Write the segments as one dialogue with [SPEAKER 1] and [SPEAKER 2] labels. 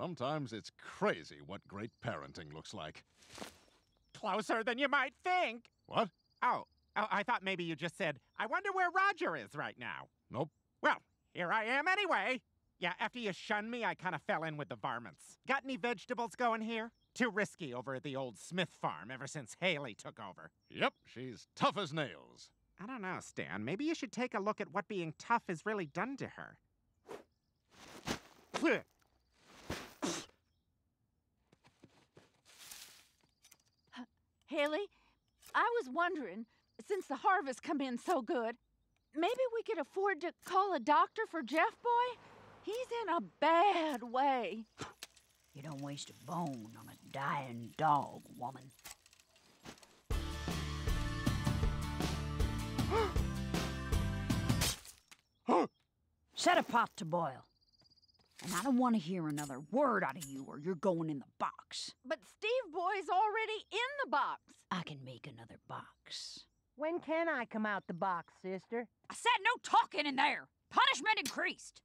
[SPEAKER 1] Sometimes it's crazy what great parenting looks like.
[SPEAKER 2] Closer than you might think.
[SPEAKER 1] What?
[SPEAKER 2] Oh, oh, I thought maybe you just said, I wonder where Roger is right now.
[SPEAKER 1] Nope.
[SPEAKER 2] Well, here I am anyway. Yeah, after you shunned me, I kind of fell in with the varmints. Got any vegetables going here? Too risky over at the old Smith farm ever since Hayley took over.
[SPEAKER 1] Yep, she's tough as nails.
[SPEAKER 2] I don't know, Stan. Maybe you should take a look at what being tough has really done to her.
[SPEAKER 3] Hayley, I was wondering, since the harvest come in so good, maybe we could afford to call a doctor for Jeff Boy? He's in a bad way.
[SPEAKER 4] You don't waste a bone on a dying dog, woman. Set a pot to boil. And I don't want to hear another word out of you or you're going in the box.
[SPEAKER 3] But Steve Boy's already in the box.
[SPEAKER 4] I can make another box.
[SPEAKER 5] When can I come out the box, sister?
[SPEAKER 4] I said no talking in there. Punishment increased.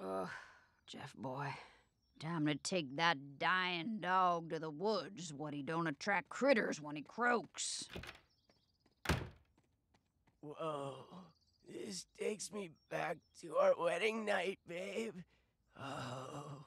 [SPEAKER 4] Ugh, Jeff boy. Time to take that dying dog to the woods. What he don't attract critters when he croaks.
[SPEAKER 6] Whoa. This takes me back to our wedding night, babe. Oh,